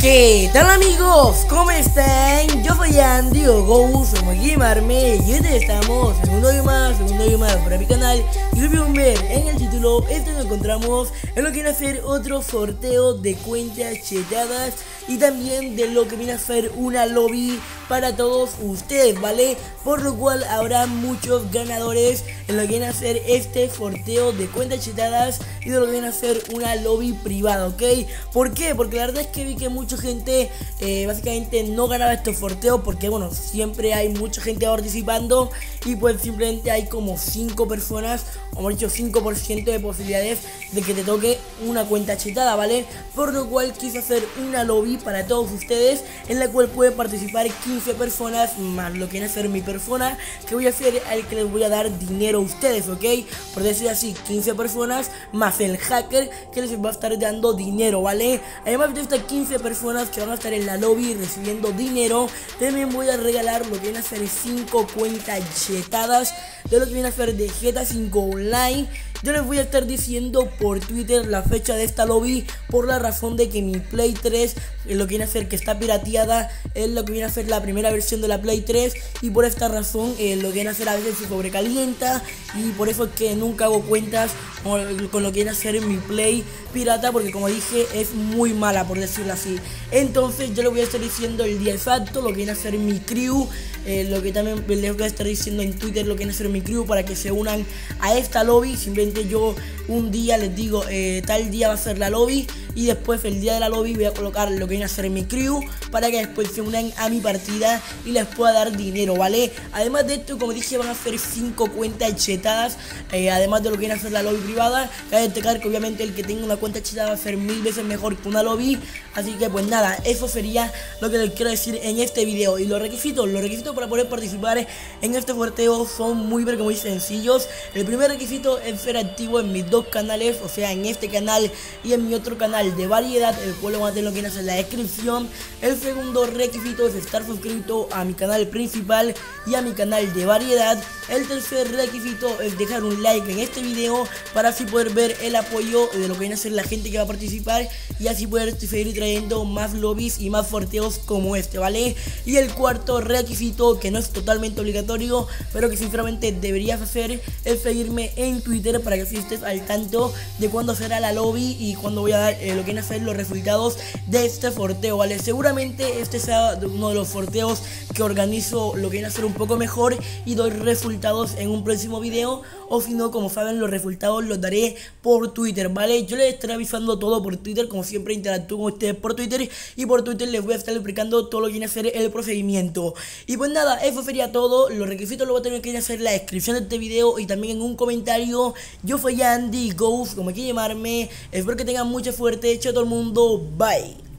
¿Qué tal amigos? ¿Cómo están? Yo soy Andy o Como llamarme y hoy estamos en un hoy más, un hoy más para mi canal y lo pueden ver en el título, este nos encontramos en lo que viene a ser otro sorteo de cuentas chetadas y también de lo que viene a ser una lobby para todos ustedes, ¿vale? Por lo cual habrá muchos ganadores en lo que viene a ser este sorteo de cuentas chetadas y de lo que viene a ser una lobby privada, ¿ok? ¿Por qué? Porque la verdad es que vi que muchos gente eh, básicamente no ganaba estos sorteos porque bueno, siempre hay gente participando y pues simplemente hay como 5 personas, o hemos dicho 5% de posibilidades de que te toque una cuenta chetada, ¿vale? Por lo cual quise hacer una lobby para todos ustedes en la cual pueden participar 15 personas más lo que viene a ser mi persona que voy a hacer al que les voy a dar dinero a ustedes, ¿ok? Por decir así, 15 personas más el hacker que les va a estar dando dinero, ¿vale? Además de estas 15 personas que van a estar en la lobby recibiendo dinero. También voy a regalar lo que viene a ser 5 cuentas chetadas de lo que viene a ser de GTA 5 Online. Yo les voy a estar diciendo por Twitter la fecha de esta lobby por la razón de que mi Play 3 es lo que viene a ser que está pirateada, es lo que viene a ser la primera versión de la Play 3 y por esta razón eh, lo que viene a ser a veces se sobrecalienta y por eso es que nunca hago cuentas con, con lo que viene a ser mi Play pirata porque como dije es muy mala por decirlo así. Entonces yo les voy a estar diciendo el día exacto, lo que viene a ser mi crew, eh, lo que también les voy a estar diciendo en Twitter, lo que viene a ser mi crew para que se unan a esta lobby. Simplemente yo un día les digo, eh, tal día va a ser la lobby y después el día de la lobby voy a colocar lo que viene a ser mi crew para que después se unan a mi partida y les pueda dar dinero, ¿vale? Además de esto, como dije, van a hacer 5 cuentas chetadas, eh, además de lo que viene a ser la lobby privada. Cabe destacar que obviamente el que tenga una cuenta chetada va a ser mil veces mejor que una lobby, así que pues nada, eso sería lo que les quiero decir en este video. Y los requisitos, los requisitos para poder participar en este sorteo son muy, muy sencillos. El primer requisito es ser activo en mis dos canales, o sea, en este canal y en mi otro canal de variedad, el cual van a tener lo que en la descripción. El segundo requisito es estar suscrito a mi canal principal y a mi canal de variedad. El tercer requisito es dejar un like en este video para así poder ver el apoyo de lo que viene a ser la gente que va a participar y así poder seguir trayendo más lobbies y más sorteos como este, ¿vale? Y el cuarto requisito que no es totalmente obligatorio, pero que sinceramente deberías hacer es seguirme en Twitter para que así estés al tanto de cuándo será la lobby y cuándo voy a dar eh, lo que viene a ser los resultados de este sorteo, ¿vale? Seguramente este sea uno de los sorteos que organizo lo que viene a ser un poco mejor y doy resultados en un próximo video o si no, como saben, los resultados los daré por Twitter, ¿vale? Yo les estaré avisando todo por Twitter, como siempre interactúo con ustedes por Twitter y por Twitter les voy a estar explicando todo lo que viene a ser el procedimiento. Y pues nada, eso sería todo, los requisitos lo voy a tener que hacer en la descripción de este video y también en un comentario. Yo soy Andy Ghost, como quieran llamarme, espero que tengan mucha suerte, hecho todo el mundo, bye.